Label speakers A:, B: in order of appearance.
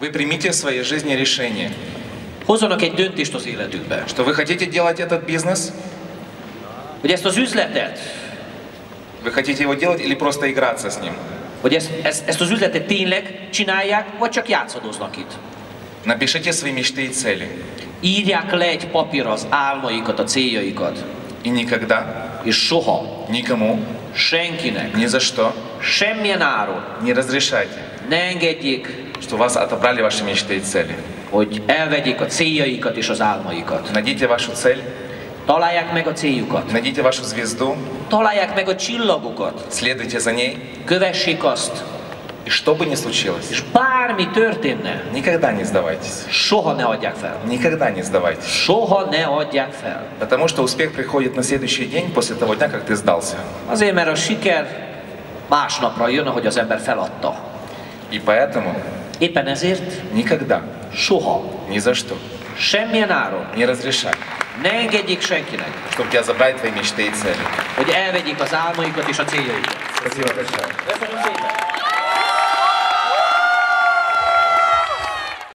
A: Вы примите в своей жизни решение,
B: hozzanak egy döntést az életükbe,
A: что вы хотите делать этот бизнес,
B: hogy ezt az üzletet,
A: вы хотите его делать или просто играться с ним.
B: hogy ezt, ezt, ezt az üzletet tényleg csinálják, vagy csak játszadoznak itt.
A: Напишите свои мечты и цели.
B: Írják le egy papírra az álmaikat, a céljaikat,
A: И никогда,
B: és soha,
A: никому,
B: senkinek,
A: ни за что
B: semmilyen áron
A: не разрешайте,
B: ne engedjék,
A: что у вас отобрали ваши mечты и цели.
B: hogy elvegyék a céljaikat és az álmaikat.
A: Найдите вашу цель,
B: Találják meg a céljukat,
A: найдите вашу звезду,
B: találják meg a csillagukat,
A: следуйте за ней,
B: kövessék azt,
A: и что бы ни случилось,
B: és bármi történne,
A: никогда не сдавайтесь.
B: soha ne adják fel.
A: Никогда не сдавайтесь.
B: Soha ne adják fel.
A: Потому что успех приходит на следующий день после того дня, как ты сдался.
B: Azért, mert a siker másnapra jön, ahogy az ember feladta.
A: И поэтому
B: Éppen ezért
A: никогда,
B: soha,
A: ни за что
B: semmilyen áron
A: не разрешай,
B: ne engedjék senkinek,
A: чтобы тебя забрали твои мечты и цели.
B: hogy elvegyék az álmaikat és a céljaikat.
A: Спасибо большое.
B: Köszönöm szépen!